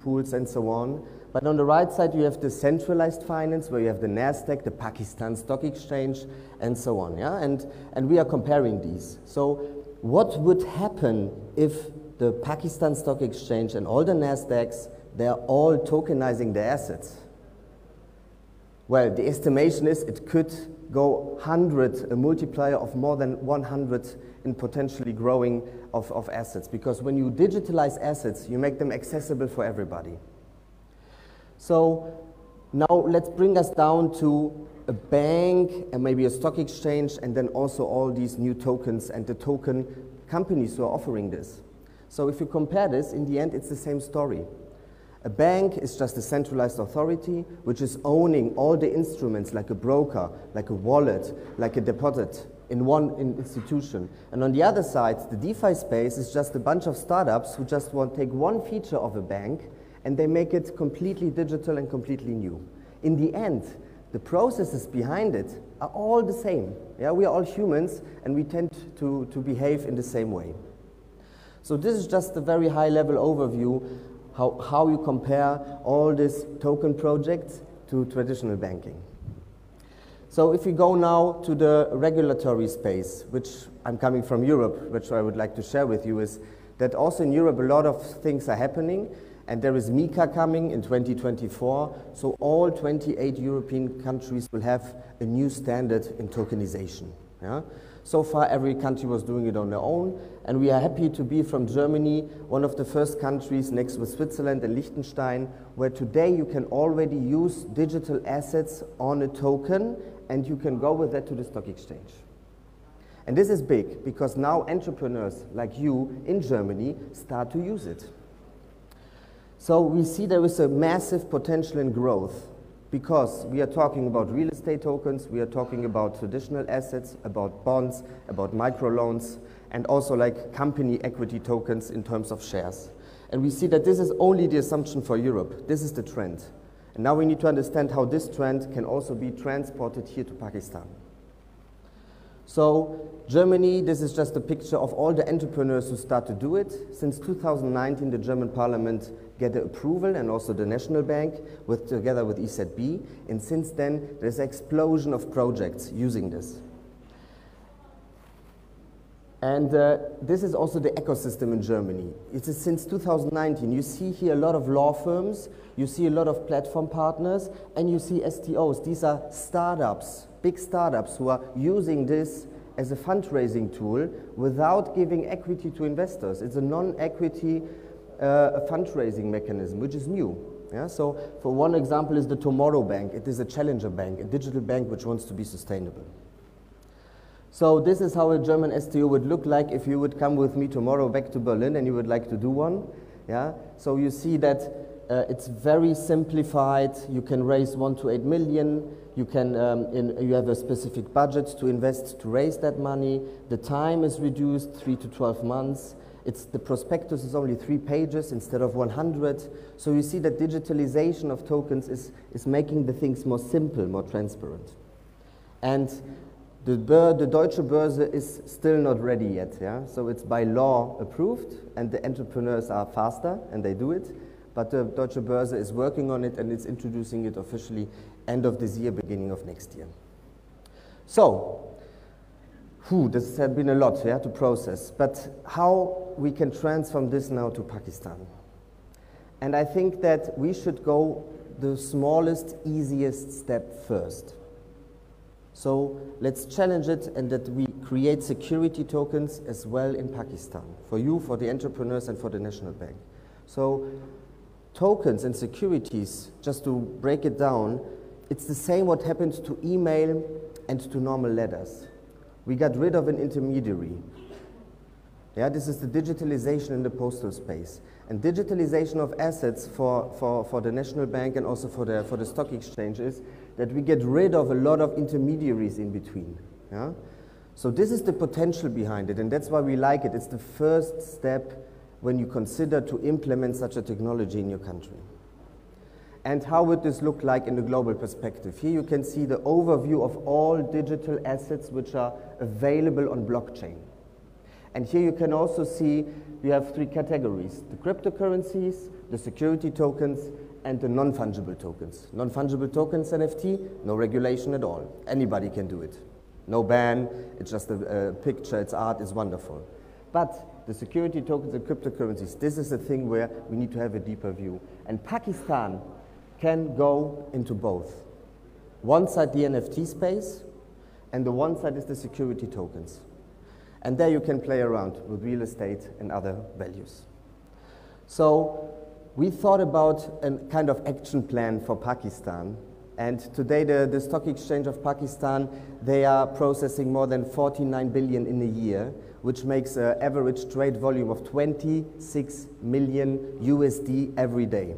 pools and so on. But on the right side, you have the centralized finance where you have the NASDAQ, the Pakistan Stock Exchange, and so on. Yeah? And, and we are comparing these. So, what would happen if the Pakistan Stock Exchange and all the NASDAQs, they're all tokenizing their assets? Well, the estimation is it could go 100, a multiplier of more than 100 in potentially growing of, of assets. Because when you digitalize assets, you make them accessible for everybody. So now let's bring us down to a bank and maybe a stock exchange and then also all these new tokens and the token companies who are offering this. So if you compare this, in the end, it's the same story. A bank is just a centralized authority which is owning all the instruments like a broker, like a wallet, like a deposit in one institution. And on the other side, the DeFi space is just a bunch of startups who just want to take one feature of a bank and they make it completely digital and completely new. In the end, the processes behind it are all the same. Yeah, we are all humans and we tend to, to behave in the same way. So this is just a very high level overview how, how you compare all these token projects to traditional banking. So if we go now to the regulatory space, which I'm coming from Europe, which I would like to share with you, is that also in Europe a lot of things are happening and there is MiCA coming in 2024, so all 28 European countries will have a new standard in tokenization. Yeah? So far, every country was doing it on their own, and we are happy to be from Germany, one of the first countries next with Switzerland and Liechtenstein, where today you can already use digital assets on a token, and you can go with that to the stock exchange. And this is big because now entrepreneurs like you in Germany start to use it. So we see there is a massive potential in growth because we are talking about real estate tokens, we are talking about traditional assets, about bonds, about microloans, and also like company equity tokens in terms of shares. And we see that this is only the assumption for Europe. This is the trend. And now we need to understand how this trend can also be transported here to Pakistan. So Germany, this is just a picture of all the entrepreneurs who start to do it. Since 2019, the German parliament get the approval and also the National Bank with, together with EZB. And since then, there's an explosion of projects using this. And uh, this is also the ecosystem in Germany. It is since 2019. You see here a lot of law firms, you see a lot of platform partners, and you see STOs. These are startups big startups who are using this as a fundraising tool without giving equity to investors. It's a non-equity uh, fundraising mechanism, which is new. Yeah? So for one example is the Tomorrow Bank. It is a challenger bank, a digital bank which wants to be sustainable. So this is how a German STO would look like if you would come with me tomorrow back to Berlin and you would like to do one. Yeah? So you see that uh, it's very simplified. You can raise one to eight million. You, can, um, in, you have a specific budget to invest to raise that money. The time is reduced, three to 12 months. It's, the prospectus is only three pages instead of 100. So you see that digitalization of tokens is, is making the things more simple, more transparent. And the, the Deutsche Börse is still not ready yet. Yeah? So it's by law approved, and the entrepreneurs are faster, and they do it. But the Deutsche Börse is working on it, and it's introducing it officially end of this year, beginning of next year. So, whew, this has been a lot yeah, to process, but how we can transform this now to Pakistan. And I think that we should go the smallest, easiest step first. So let's challenge it and that we create security tokens as well in Pakistan for you, for the entrepreneurs, and for the National Bank. So tokens and securities, just to break it down, it's the same what happens to email and to normal letters. We got rid of an intermediary. Yeah, this is the digitalization in the postal space. And digitalization of assets for, for, for the National Bank and also for the, for the stock exchanges, that we get rid of a lot of intermediaries in between. Yeah? So this is the potential behind it, and that's why we like it. It's the first step when you consider to implement such a technology in your country. And how would this look like in the global perspective? Here you can see the overview of all digital assets which are available on blockchain. And here you can also see we have three categories, the cryptocurrencies, the security tokens, and the non-fungible tokens. Non-fungible tokens NFT, no regulation at all. Anybody can do it. No ban, it's just a, a picture, it's art, it's wonderful. But the security tokens and cryptocurrencies, this is a thing where we need to have a deeper view. And Pakistan can go into both. One side the NFT space, and the one side is the security tokens. And there you can play around with real estate and other values. So we thought about a kind of action plan for Pakistan. And today the, the stock exchange of Pakistan, they are processing more than 49 billion in a year, which makes an average trade volume of 26 million USD every day.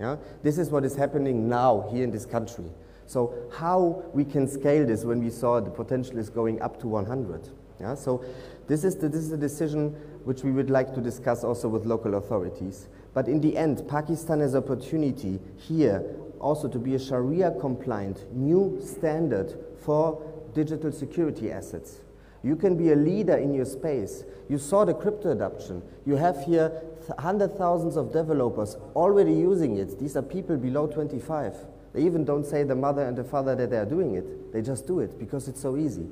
Yeah? This is what is happening now here in this country. So how we can scale this when we saw the potential is going up to 100. Yeah? So this is, the, this is a decision which we would like to discuss also with local authorities. But in the end, Pakistan has opportunity here also to be a Sharia compliant new standard for digital security assets. You can be a leader in your space. You saw the crypto adoption. You have here hundred thousands of developers already using it. These are people below 25. They even don't say the mother and the father that they are doing it. They just do it because it's so easy.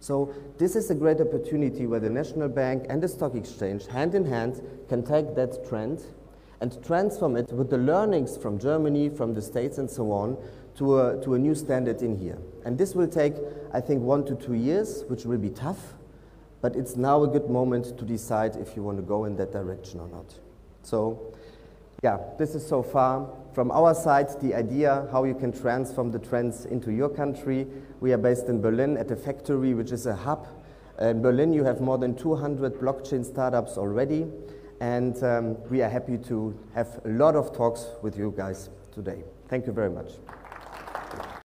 So this is a great opportunity where the National Bank and the Stock Exchange, hand in hand, can take that trend and transform it with the learnings from Germany, from the States and so on, to a, to a new standard in here. And this will take, I think, one to two years, which will be tough, but it's now a good moment to decide if you want to go in that direction or not. So, yeah, this is so far from our side the idea how you can transform the trends into your country. We are based in Berlin at a factory which is a hub. In Berlin, you have more than 200 blockchain startups already, and um, we are happy to have a lot of talks with you guys today. Thank you very much.